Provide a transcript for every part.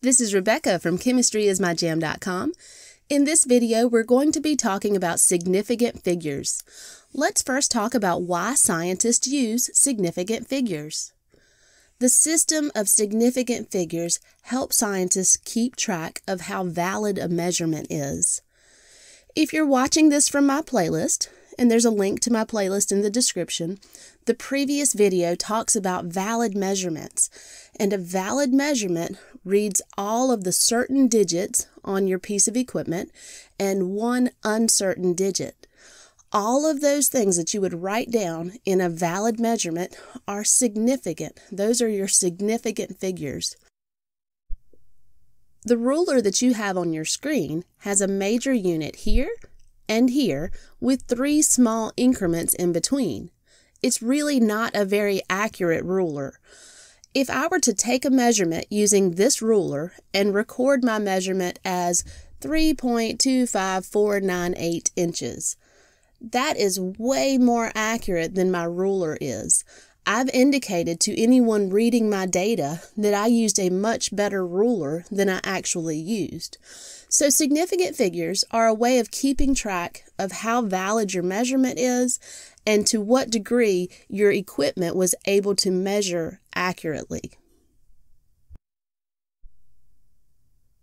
This is Rebecca from chemistryismyjam.com. In this video, we're going to be talking about significant figures. Let's first talk about why scientists use significant figures. The system of significant figures helps scientists keep track of how valid a measurement is. If you're watching this from my playlist, and there's a link to my playlist in the description. The previous video talks about valid measurements, and a valid measurement reads all of the certain digits on your piece of equipment and one uncertain digit. All of those things that you would write down in a valid measurement are significant. Those are your significant figures. The ruler that you have on your screen has a major unit here and here with three small increments in between. It's really not a very accurate ruler. If I were to take a measurement using this ruler and record my measurement as 3.25498 inches, that is way more accurate than my ruler is. I've indicated to anyone reading my data that I used a much better ruler than I actually used. So, significant figures are a way of keeping track of how valid your measurement is and to what degree your equipment was able to measure accurately.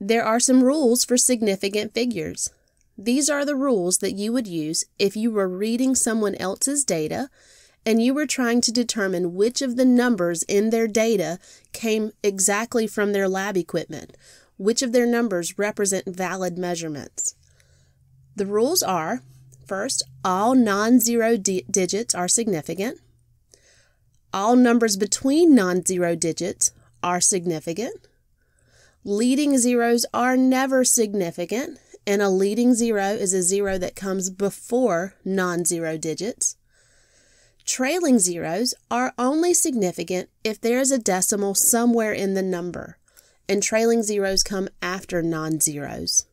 There are some rules for significant figures. These are the rules that you would use if you were reading someone else's data and you were trying to determine which of the numbers in their data came exactly from their lab equipment, which of their numbers represent valid measurements. The rules are first, all non zero di- digits are significant, all numbers between non zero digits are significant, leading zeros are never significant, and a leading zero is a zero that comes before non zero digits. Trailing zeros are only significant if there is a decimal somewhere in the number, and trailing zeros come after non zeros.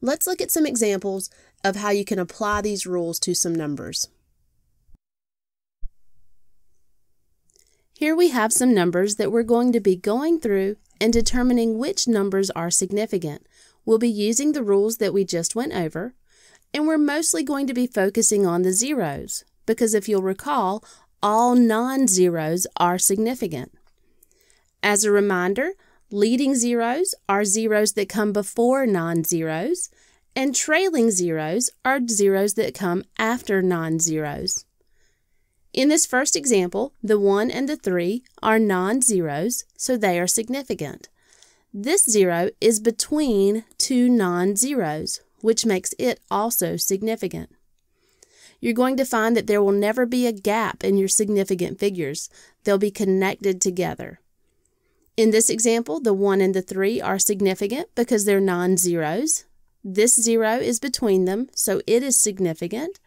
Let's look at some examples of how you can apply these rules to some numbers. Here we have some numbers that we're going to be going through and determining which numbers are significant. We'll be using the rules that we just went over, and we're mostly going to be focusing on the zeros because if you'll recall, all non zeros are significant. As a reminder, leading zeros are zeros that come before non zeros, and trailing zeros are zeros that come after non zeros. In this first example, the 1 and the 3 are non zeros, so they are significant. This zero is between two non zeros, which makes it also significant you're going to find that there will never be a gap in your significant figures. They'll be connected together. In this example, the 1 and the 3 are significant because they're non-zeros. This zero is between them, so it is significant.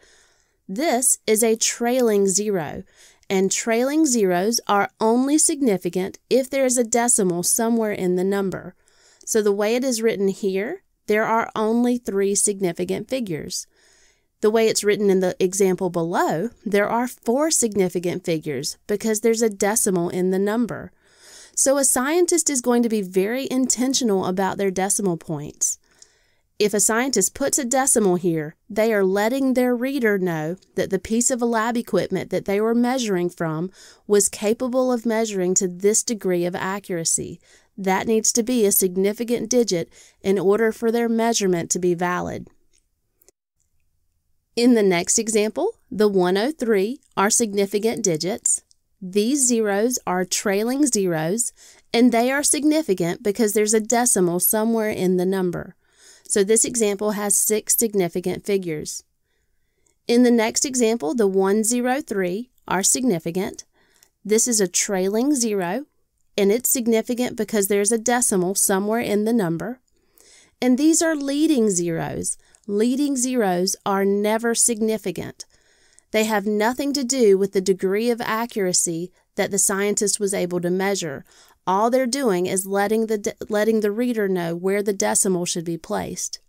This is a trailing zero, and trailing zeros are only significant if there is a decimal somewhere in the number. So the way it is written here, there are only three significant figures. The way it's written in the example below, there are four significant figures because there's a decimal in the number. So a scientist is going to be very intentional about their decimal points. If a scientist puts a decimal here, they are letting their reader know that the piece of lab equipment that they were measuring from was capable of measuring to this degree of accuracy. That needs to be a significant digit in order for their measurement to be valid. In the next example, the 103 are significant digits. These zeros are trailing zeros, and they are significant because there's a decimal somewhere in the number. So this example has six significant figures. In the next example, the 103 are significant. This is a trailing zero, and it's significant because there's a decimal somewhere in the number. And these are leading zeros leading zeros are never significant. They have nothing to do with the degree of accuracy that the scientist was able to measure. All they're doing is letting the, letting the reader know where the decimal should be placed.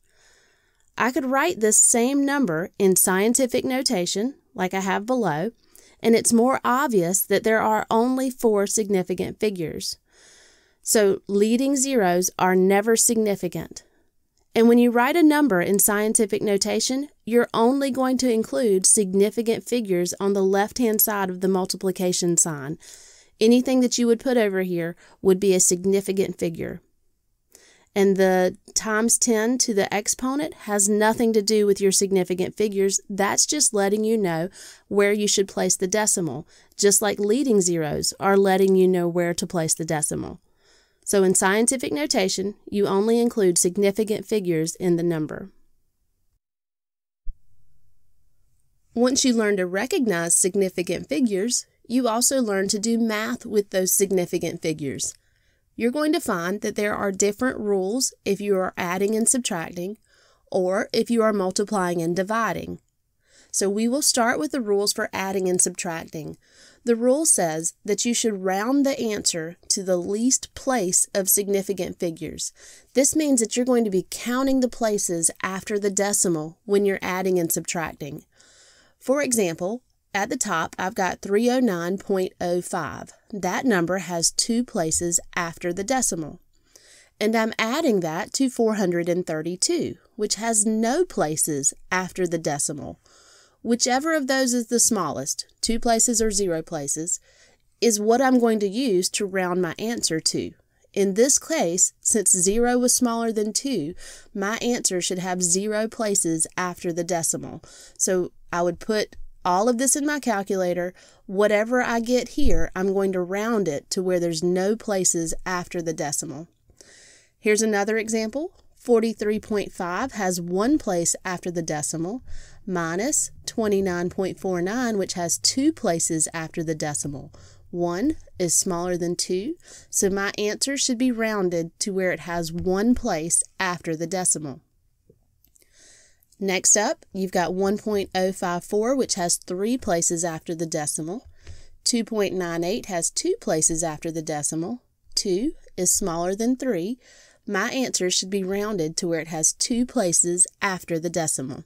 I could write this same number in scientific notation, like I have below, and it's more obvious that there are only four significant figures. So leading zeros are never significant. And when you write a number in scientific notation, you're only going to include significant figures on the left hand side of the multiplication sign. Anything that you would put over here would be a significant figure. And the times 10 to the exponent has nothing to do with your significant figures. That's just letting you know where you should place the decimal, just like leading zeros are letting you know where to place the decimal. So in scientific notation, you only include significant figures in the number. Once you learn to recognize significant figures, you also learn to do math with those significant figures. You're going to find that there are different rules if you are adding and subtracting, or if you are multiplying and dividing. So we will start with the rules for adding and subtracting. The rule says that you should round the answer to the least place of significant figures. This means that you're going to be counting the places after the decimal when you're adding and subtracting. For example, at the top, I've got 309.05. That number has two places after the decimal. And I'm adding that to 432, which has no places after the decimal. Whichever of those is the smallest, two places or zero places, is what I'm going to use to round my answer to. In this case, since 0 was smaller than 2, my answer should have 0 places after the decimal. So I would put all of this in my calculator. Whatever I get here, I'm going to round it to where there's no places after the decimal. Here's another example. 43.5 has one place after the decimal, minus 29.49, which has two places after the decimal. 1 is smaller than 2, so my answer should be rounded to where it has one place after the decimal. Next up, you've got 1.054, which has three places after the decimal. 2.98 has two places after the decimal. 2 is smaller than 3, my answer should be rounded to where it has two places after the decimal.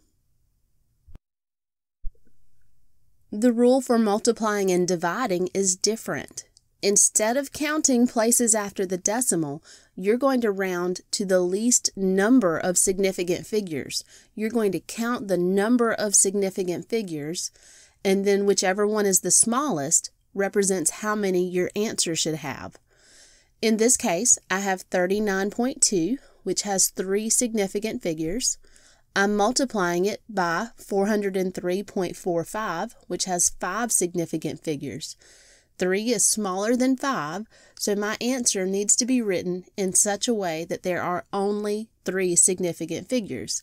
The rule for multiplying and dividing is different. Instead of counting places after the decimal, you're going to round to the least number of significant figures. You're going to count the number of significant figures, and then whichever one is the smallest represents how many your answer should have. In this case, I have 39.2, which has three significant figures. I'm multiplying it by 403.45, which has five significant figures. 3 is smaller than 5, so my answer needs to be written in such a way that there are only three significant figures.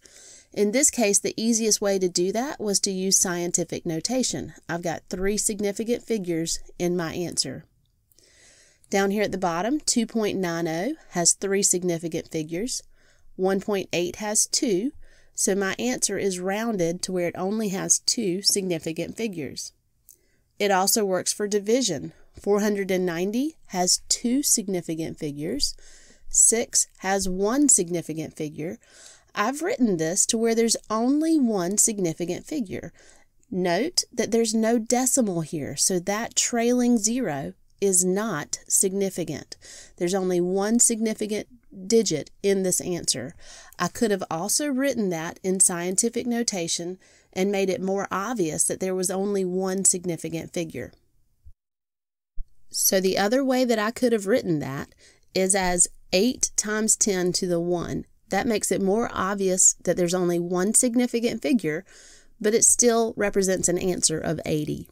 In this case, the easiest way to do that was to use scientific notation. I've got three significant figures in my answer. Down here at the bottom, 2.90 has three significant figures. 1.8 has two, so my answer is rounded to where it only has two significant figures. It also works for division. 490 has two significant figures. 6 has one significant figure. I've written this to where there's only one significant figure. Note that there's no decimal here, so that trailing zero is not significant. There's only one significant digit in this answer. I could have also written that in scientific notation and made it more obvious that there was only one significant figure. So the other way that I could have written that is as 8 times 10 to the 1. That makes it more obvious that there's only one significant figure, but it still represents an answer of 80.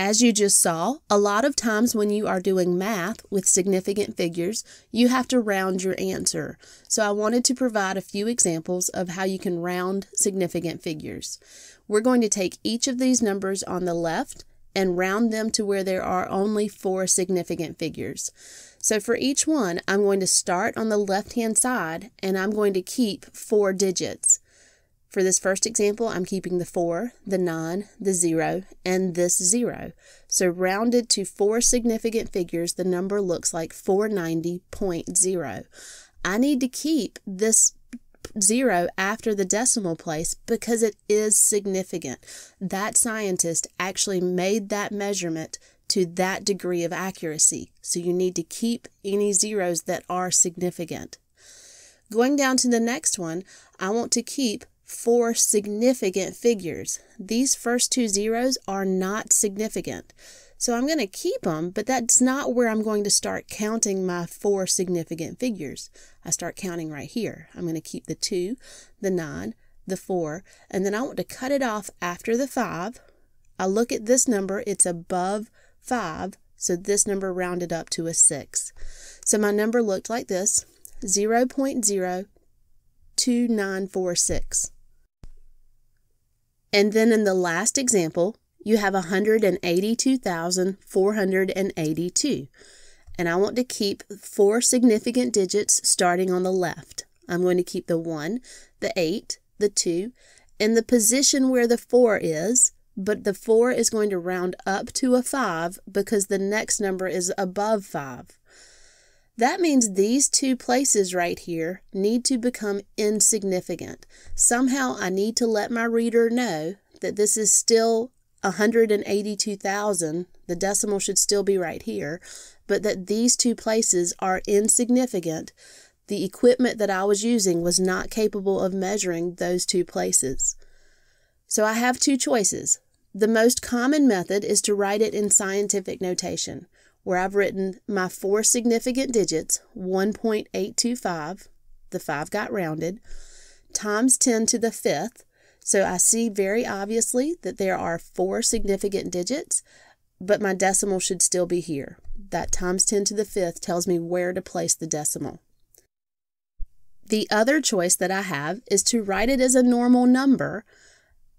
As you just saw, a lot of times when you are doing math with significant figures, you have to round your answer. So I wanted to provide a few examples of how you can round significant figures. We're going to take each of these numbers on the left and round them to where there are only four significant figures. So for each one, I'm going to start on the left-hand side and I'm going to keep four digits. For this first example, I'm keeping the 4, the 9, the 0, and this 0. So rounded to four significant figures, the number looks like 490.0. I need to keep this 0 after the decimal place because it is significant. That scientist actually made that measurement to that degree of accuracy. So you need to keep any zeros that are significant. Going down to the next one, I want to keep four significant figures. These first two zeros are not significant. So I'm going to keep them, but that's not where I'm going to start counting my four significant figures. I start counting right here. I'm going to keep the 2, the 9, the 4, and then I want to cut it off after the 5. I look at this number, it's above 5, so this number rounded up to a 6. So my number looked like this, 0 0.02946. And then in the last example, you have 182,482. And I want to keep four significant digits starting on the left. I'm going to keep the 1, the 8, the 2, and the position where the 4 is, but the 4 is going to round up to a 5 because the next number is above 5. That means these two places right here need to become insignificant. Somehow I need to let my reader know that this is still 182,000, the decimal should still be right here, but that these two places are insignificant. The equipment that I was using was not capable of measuring those two places. So I have two choices. The most common method is to write it in scientific notation, where I've written my four significant digits, 1.825, the 5 got rounded, times 10 to the fifth, so I see very obviously that there are four significant digits, but my decimal should still be here. That times 10 to the fifth tells me where to place the decimal. The other choice that I have is to write it as a normal number,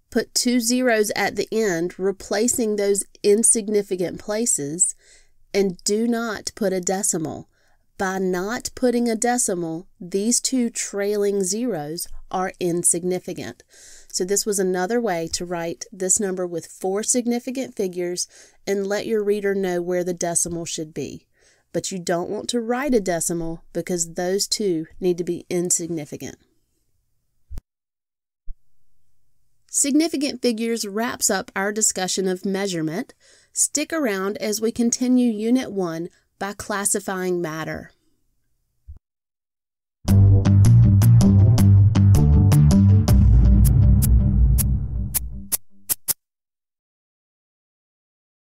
put two zeros at the end, replacing those insignificant places, and do not put a decimal. By not putting a decimal, these two trailing zeros are insignificant. So this was another way to write this number with four significant figures and let your reader know where the decimal should be. But you don't want to write a decimal because those two need to be insignificant. Significant figures wraps up our discussion of measurement. Stick around as we continue Unit 1 by classifying matter.